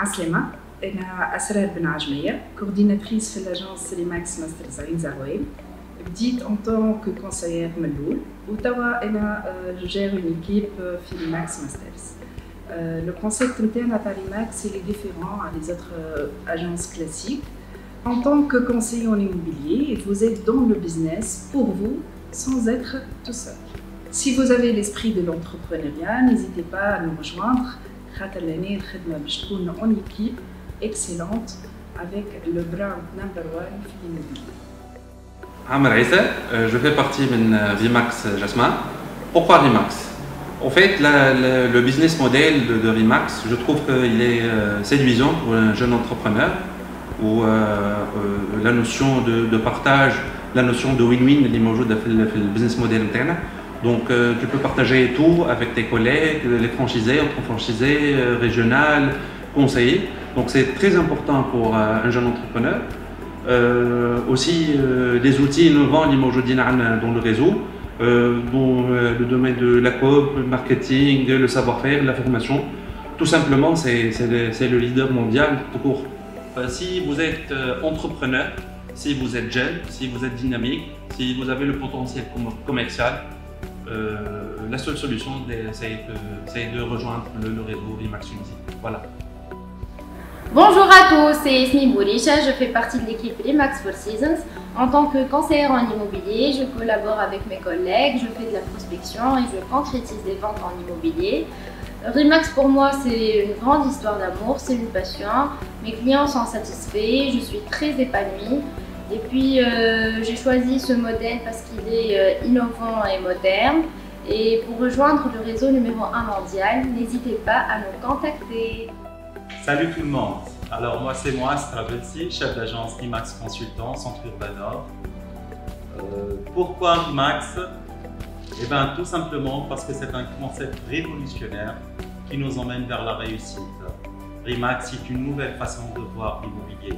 عسلامة أنا أسرار بن عجمية كورديناتريس في لاجونس ريماكس ماسترز عين زروين بديت ان طون كو كونسيير من الاول وتوا انا جو جير اون ايكيب في ريماكس ماسترز لو كونسيبت نتاعنا تاع ريماكس il est différent à les autres euh, agences classiques en tant que conseiller en immobilier vous êtes dans le business pour vous sans être tout seul si vous avez l'esprit de l'entrepreneuriat n'hésitez pas à nous rejoindre خاطر لهنا الخدمه باش تكون اون ايكيب اكسلونت avec le brand number one في l'immobilier Amr Issa, euh, je fais partie de Rimax Jasmin. Pourquoi Rimax En fait, la, la, le business model de, de Rimax, je trouve qu'il est euh, séduisant pour un jeune entrepreneur, où euh, euh, la notion de, de, partage, la notion de win-win, اللي موجودة في le business model نتاعنا. Donc, euh, tu peux partager tout avec tes collègues, les franchisés, entre franchisés, euh, conseillers. Donc, c'est très important pour un jeune entrepreneur. Euh, aussi euh, des outils innovants aujourd'hui dans le réseau, euh, dans le domaine de la coop, le marketing, le savoir-faire, la formation. Tout simplement, c'est le, le, leader mondial tout court. si vous êtes entrepreneur, si vous êtes jeune, si vous êtes dynamique, si vous avez le potentiel commercial, la seule solution, c'est de rejoindre le, réseau Vimax Tunisie. Voilà. Bonjour à tous, c'est Esmi Bourisha, je fais partie de l'équipe Remax Four Seasons. En tant que conseillère en immobilier, je collabore avec mes collègues, je fais de la prospection et je concrétise des ventes en immobilier. Remax pour moi c'est une grande histoire d'amour, c'est une passion. Mes clients sont satisfaits, je suis très épanouie. Et puis euh, j'ai choisi ce modèle parce qu'il est euh, innovant et moderne. Et pour rejoindre le réseau numéro 1 mondial, n'hésitez pas à nous contacter. Salut tout le monde. Alors moi c'est moi, Stravelsi, chef d'agence IMAX Consultant, Centre Urbain Nord. Euh, pourquoi IMAX? Eh bien tout simplement parce que c'est un concept révolutionnaire qui nous emmène vers la réussite. RIMAX est une nouvelle façon de voir l'immobilier.